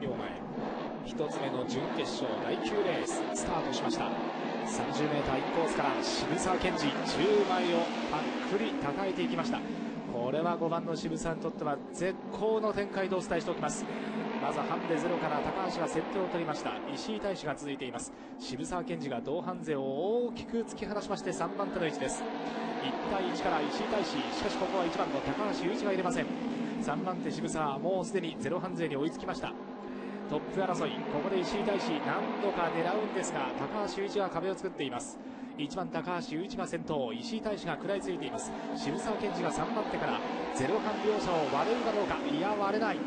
秒前。1つ目の準決勝第9レーススタートしました。30m インコースから渋沢健二10枚をパックリ抱えていきました。これは5番の渋沢にとっては絶好の展開とお伝えしておきます。まずハンデゼロから高橋が先手を取りました。石井大志が続いています。渋沢健二が同ハンゼを大きく突き放しまして3番手の位置です。1対1から石井大志しかしここは1番の高橋雄一が入れません。3番手渋沢もうすでにゼロハンゼに追いつきました。トップ争い。ここで石井大志何度か狙うんですが高橋雄一が壁を作っています。1番高橋雄一が先頭。石井大志が食らいついています。渋沢健二が3番手からゼロハン両者を割れるかどうか。いや割れない。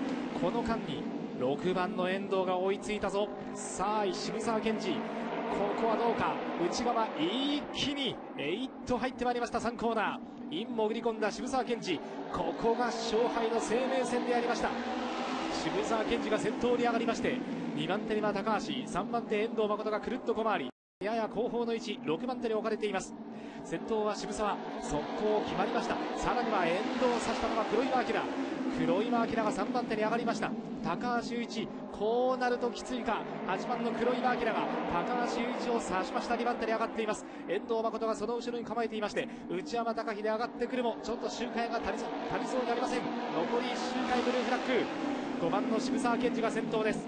この間に6番の遠藤が追いついたぞ。さあ渋沢健二。ここはどうか。内側一気にえいっと入ってまいりました。3コーナー。イン潜り込んだ渋沢健二。ここが勝敗の生命線でありました。渋沢健二が先頭に上がりまして2番手には高橋3番手遠藤誠がくるっと小回り。やや後方の位置6番手に置かれています。先頭は渋沢速攻決まりました。さらには遠藤を指したのは黒岩明。黒岩明が3番手に上がりました。高橋雄一こうなるときついか。8番の黒岩明が高橋雄一を指しました。2番手に上がっています。遠藤誠がその後ろに構えていまして内山隆秀上がってくるもちょっと周回が足り足りそうにありません。残り1周回ブルーフラッグ。5番の渋沢健二が先頭です。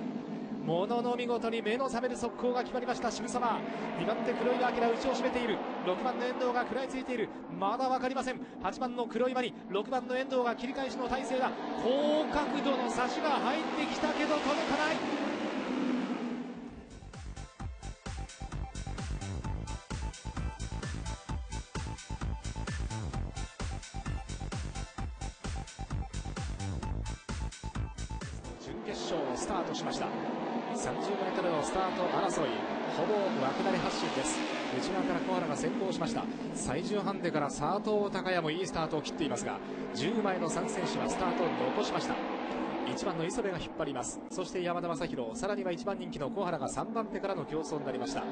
ものの見事に目の覚める速攻が決まりました。渋沢2番手黒岩明内を締めている。6番の遠藤が食らいついている。まだ分かりません。8番の黒岩に6番の遠藤が切り返しの体勢だ。高角度の差しが入ってきたけど届かない。最終ハンデから佐藤高也もいいスタートを切っていますが10枚の3選手はスタートを残しました。1番の磯部が引っ張ります。そして山田正宏さらには1番人気の小原が3番手からの競争になりました。さ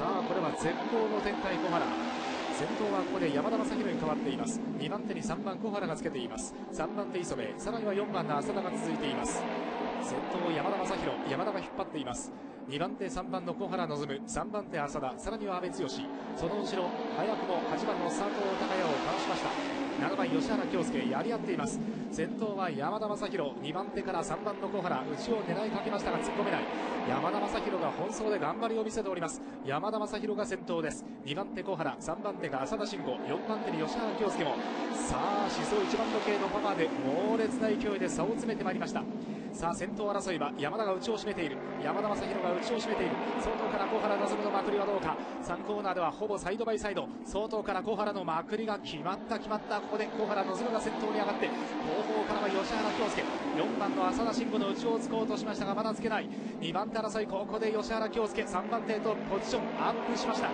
あこれは絶好の展開小原。先頭はここで山田正宏に変わっています。2番手に3番小原がつけています。3番手磯部さらには4番の浅田が続いています。先頭山田正宏。山田が引っ張っています。2番手3番の小原望3番手浅田さらには阿部剛。その後ろ早くも8番の佐藤孝也をかわしました。7番吉原京介やり合っています。先頭は山田正宏。2番手から3番の小原。内を狙いかけましたが突っ込めない。山田正宏が奔走で頑張りを見せております。山田正宏が先頭です。2番手小原。3番手が浅田慎吾。4番手に吉原京介も。さあ思想1番時計のパワーで猛烈な勢いで差を詰めてまいりました。さあ先頭争いは山田が内を締めている。山田正宏が内を締めている。相当から小原望のまくりはどうか。3コーナーではほぼサイドバイサイド。相当から小原のまくりが決まった決まった。ここで小原望が先頭に上がって後方からは吉原京介。4番の浅田慎吾の内をつこうとしましたがまだつけない。2番手争いここで吉原京介。3番手とポジションアップしました。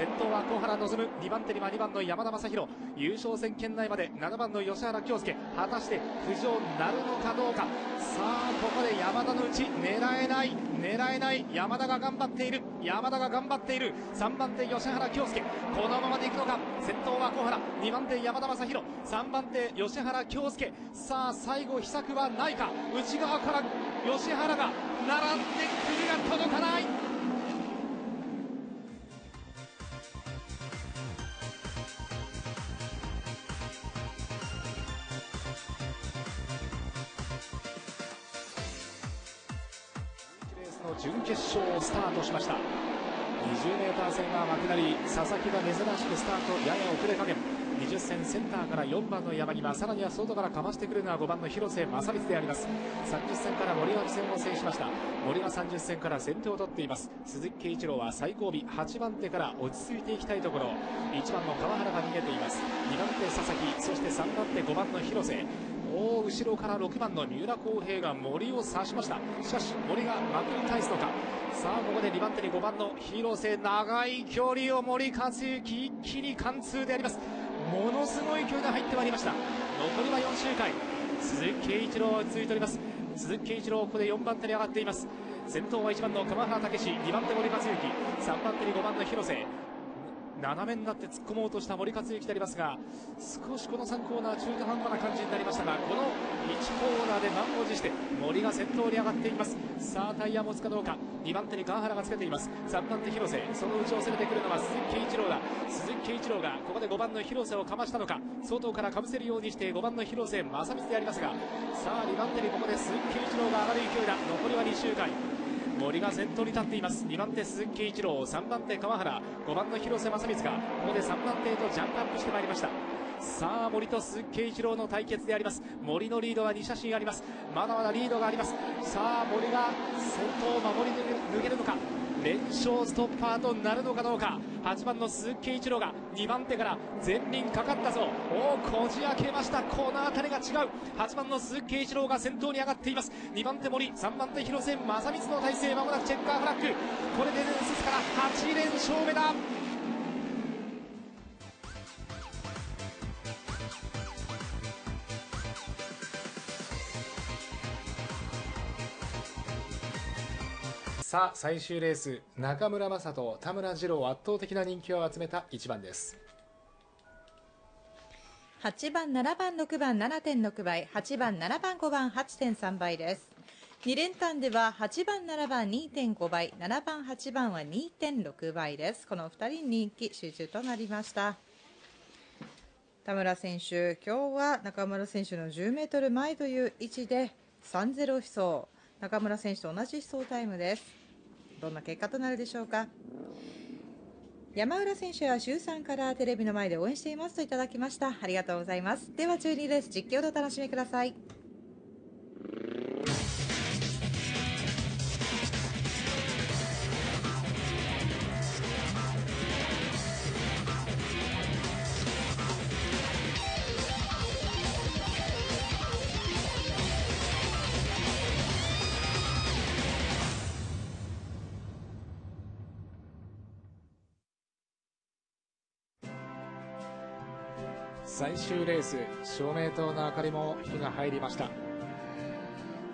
先頭は小原望2番手には2番の山田正宏。優勝戦圏内まで7番の吉原京介。果たして浮上なるのかどうか。さあここで山田のうち狙えない。狙えない。山田が頑張っている。山田が頑張っている。3番手吉原京介。このままでいくのか。先頭は小原。2番手山田正宏。3番手吉原京介。さあ最後秘策はないか。内側から吉原が並んで首が届かない。準決勝をスタートしました。20m 戦は幕張。佐々木が珍しくスタート。やや遅れ加減。20戦センターから4番の山際。さらには外からかましてくるのは5番の広瀬正光であります。30戦から森脇戦を制しました。森が30戦から先手を取っています。鈴木圭一郎は最後尾。8番手から落ち着いていきたいところ。1番の川原が逃げています。2番手佐々木。そして3番手5番の広瀬。お後ろから6番の三浦航平が森を刺しました。しかし森がまくり返すのか。さあここで2番手に5番の広瀬長い距離を森克行一気に貫通であります。ものすごい勢いが入ってまいりました。残りは4周回。鈴木圭一郎は続いております。鈴木圭一郎ここで4番手に上がっています。先頭は1番の鎌原武史。2番手森克行。3番手に5番の広瀬。斜めになって突っ込もうとした森克行でありますが少しこの3コーナー中途半端な感じになりましたがこの1コーナーで満を持して森が先頭に上がっていきます。さあタイヤ持つかどうか。2番手に川原がつけています。3番手広瀬。その内を攻めてくるのは鈴木圭一郎だ。鈴木圭一郎がここで5番の広瀬をかましたのか。外からかぶせるようにして5番の広瀬正光でありますがさあ2番手にここで鈴木圭一郎が上がる勢いだ。残りは2周回。森が先頭に立っています。2番手鈴木一郎3番手川原5番の広瀬正光がここで3番手へとジャンプアップしてまいりました。さあ森と鈴木一郎の対決であります。森のリードは2写真あります。まだまだリードがあります。さあ森が先頭を守り抜けるのか。連勝ストッパーとなるのかどうか。8番の鈴木圭一郎が2番手から前輪かかったぞ。おおこじ開けました。この辺りが違う。8番の鈴木圭一郎が先頭に上がっています。2番手森3番手広瀬正光の体勢。まもなくチェッカーフラッグ。これで伝説から8連勝目だ。さあ最終レース。中村雅人田村次郎圧倒的な人気を集めた1番です。8番7番6番7.6倍。8番7番5番8.3倍です。2連単では8番7番2.5倍。7番8番は2.6倍です。この2人人気集中となりました。田村選手今日は中村選手の10メートル前という位置で3-0飛走中村選手と同じ飛走タイムです。どんな結果となるでしょうか？山浦選手は週3からテレビの前で応援していますといただきました。ありがとうございます。では中2です。実況でお楽しみください。最終レース照明灯の明かりも火が入りました。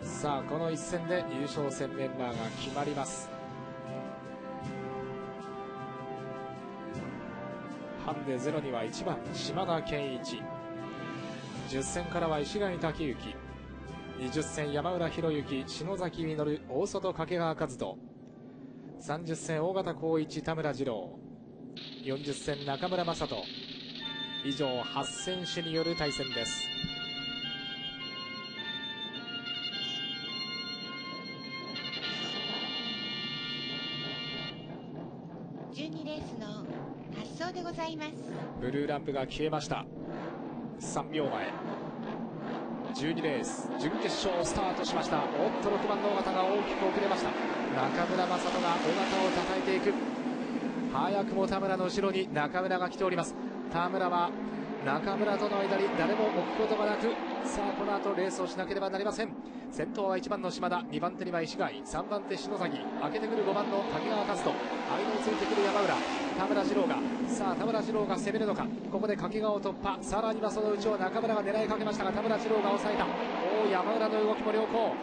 さあこの一戦で優勝戦メンバーが決まります。ハンデゼロには1番島田健一。10戦からは石上武之。20戦山浦博之篠崎実大外掛川和人。30戦大型光一田村二郎40戦中村正人。以上8選手による対戦です。12レースの発走でございます。ブルーランプが消えました。3秒前。12レース準決勝スタートしました。おっと6番の尾形が大きく遅れました。中村正人が尾形を叩いていく。早くも田村の後ろに中村が来ております田村は中村との間に誰も置くことがなくさあこの後レースをしなければなりません。先頭は1番の島田2番手には石貝3番手篠崎開けてくる5番の滝川和人間をついてくる山浦田村二郎がさあ田村二郎が攻めるのかここで掛川を突破さらにはその内を中村が狙いかけましたが田村二郎が抑えた。おお山浦の動きも良好。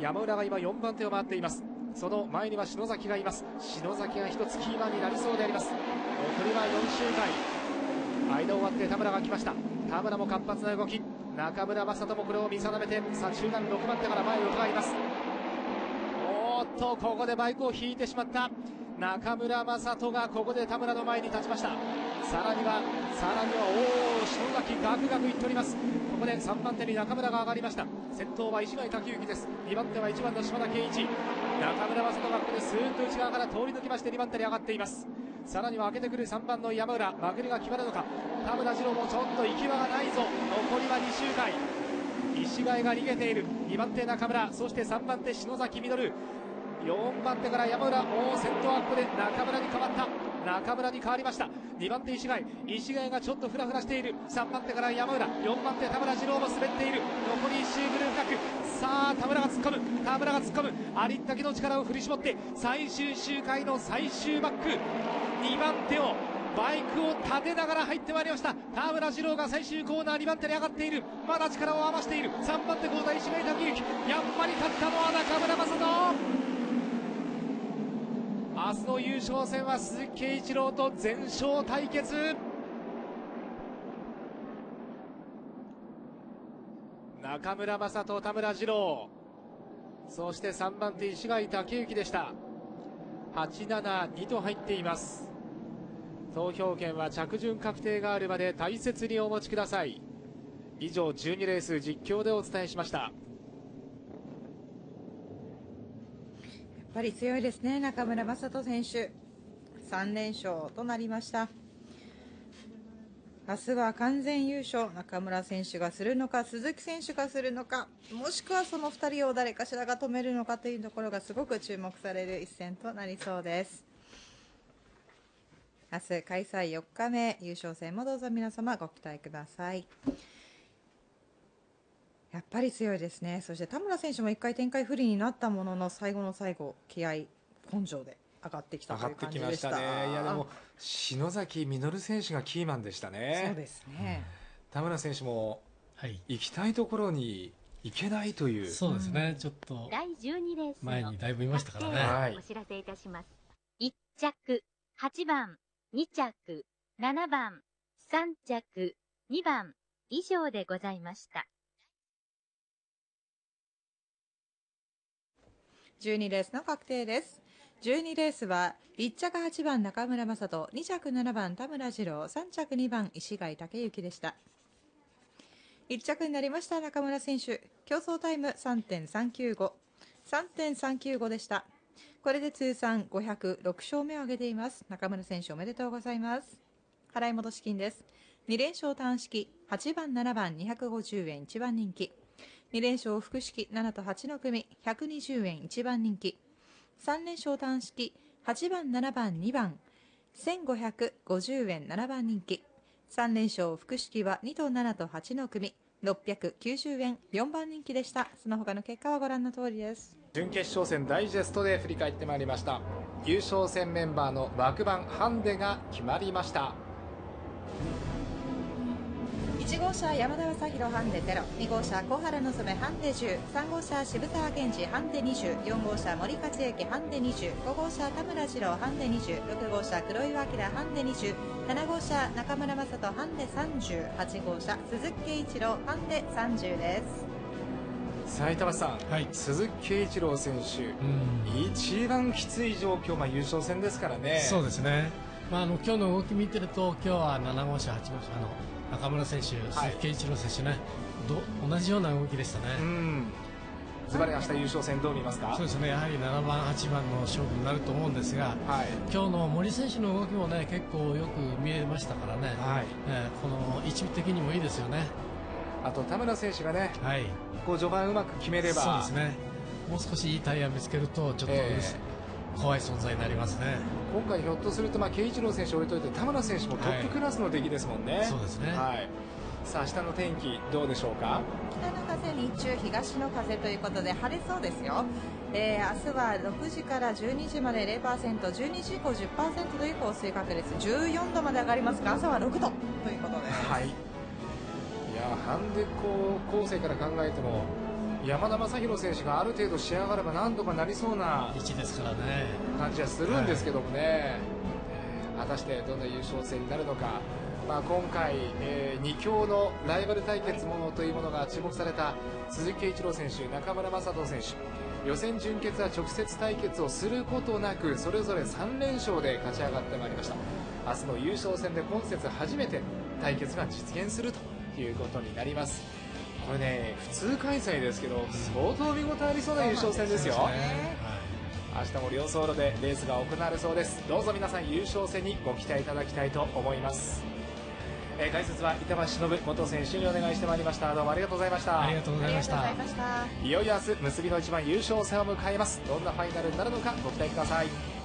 山浦が今4番手を回っています。その前には篠崎がいます。篠崎が一つキーマンになりそうであります。残りは4周回。間終わって田村が来ました。田村も活発な動き。中村正人もこれを見定めてさあ中段6番手から前を伺います。おっとここでバイクを引いてしまった。中村正人がここで田村の前に立ちました。さらにはさらにはおお篠崎ガクガクいっております。ここで3番手に中村が上がりました。先頭は石貝武之です。2番手は1番の島田圭一。中村正人がここでスーッと内側から通り抜きまして2番手に上がっています。さらには開けてくる3番の山浦まくりが決まるのか。田村次郎もちょっと行き場がないぞ。残りは2周回。石貝が逃げている。2番手中村そして3番手篠崎実4番手から山浦おお先頭はここで中村に変わった。中村に変わりました。2番手石貝。石貝がちょっとフラフラしている。3番手から山浦。4番手田村次郎も滑っている。残り1周グルー深くさあ田村が突っ込む。田村が突っ込む。ありったけの力を振り絞って最終周回の最終バック。2番手をバイクを立てながら入ってまいりました。田村次郎が最終コーナー2番手に上がっている。まだ力を余している。3番手交代石貝武之。やっぱり勝ったのは中村正人。明日の優勝戦は鈴木圭一郎と全勝対決。中村正人田村二郎。そして3番手石貝武之でした。872と入っています。投票権は着順確定があるまで大切にお持ちください以上12レース実況でお伝えしましたやっぱり強いですね、中村雅人選手。3連勝となりました。明日は完全優勝、中村選手がするのか、鈴木選手がするのか、もしくはその2人を誰かしらが止めるのかというところがすごく注目される一戦となりそうです。明日開催4日目、優勝戦もどうぞ皆様ご期待ください。やっぱり強いですね。そして田村選手も一回展開不利になったものの、最後の最後、気合、根性で上がってきた上がってという感じでし。きましたたねいやでも篠崎実選手がキーマンでしたねそうですね。田村選手もはい。行きたいところに行けないというそうですね。ちょっと第12レースの前にだいぶいましたからね。はいお知らせいたします。1着、8番、2着、7番、3着、2番、以上でございました。12レースの確定です。12レースは、1着8番中村正人、2着7番田村二郎、3着2番石貝武之でした。1着になりました中村選手、競争タイム3.395、3.395でした。これで通算506勝目を挙げています。中村選手おめでとうございます。払い戻し金です。2連勝単式、8番7番250円1番人気。2連勝複式7と8の組120円1番人気3連勝単式8番7番2番1550円7番人気3連勝複式は2と7と8の組690円4番人気でしたその他の結果はご覧の通りです準決勝戦ダイジェストで振り返ってまいりました。優勝戦メンバーの枠番ハンデが決まりました。1号車山田正宏ハンデ0 2号車小原の染ハンデ10 3号車渋沢健二ハンデ20 4号車森克行ハンデ20 5号車田村二郎ハンデ20 6号車黒岩明ハンデ20 7号車中村正人ハンデ30 8号車鈴木圭一郎ハンデ30です。埼玉さん、はい鈴木圭一郎選手うん。一番きつい状況、まあ、優勝戦ですからねそうですね。まあ、あの、今日の動き見てると、今日は7号車、8号車の中村選手、はい鈴木圭一郎選手ね、ど同じような動きでしたうね。んズバリ明日優勝戦どう見ますか？そうですね。やはり7番、8番の勝負になると思うんですが、はい今日の森選手の動きもね、結構よく見えましたからね。はいえーこの位置的にもいいですよね。あと田村選手がねはい。こう序盤うまく決めれば。そうですね。もう少しいいタイヤ見つけると、ちょっと、え怖い存在になりますね。今回ひょっとすると、まあ、圭一郎選手置いといて田村選手もトップクラスの出来ですもんね、そうですね。はい、さあ明日の天気どうでしょうか？北の風日中東の風ということで晴れそうですよ、えー明日は6時から12時まで 0%12 時以降10%という降水確率。14度まで上がりますが朝は6度ということです。はいハンデコ構成から考えても山田正宏選手がある程度仕上がればなんとかなりそうな位置ですからね。感じはするんですけどもね、果たしてどんな優勝戦になるのか、まあ、今回、え2強のライバル対決ものというものが注目された鈴木圭一郎選手、中村正人選手。予選、準決は直接対決をすることなくそれぞれ3連勝で勝ち上がってまいりました。明日の優勝戦で今節初めて対決が実現するということになります。これね普通開催ですけど相当見応えありそうな優勝戦ですよ。明日も両走路でレースが行われそうです。どうぞ皆さん優勝戦にご期待いただきたいと思います、えー解説は板橋忍元選手にお願いしてまいりました。どうもありがとうございました。はい。ありがとうございました。ありがとうござい。ました。いよいよ明日結びの一番優勝戦を迎えます。どんなファイナルになるのかご期待ください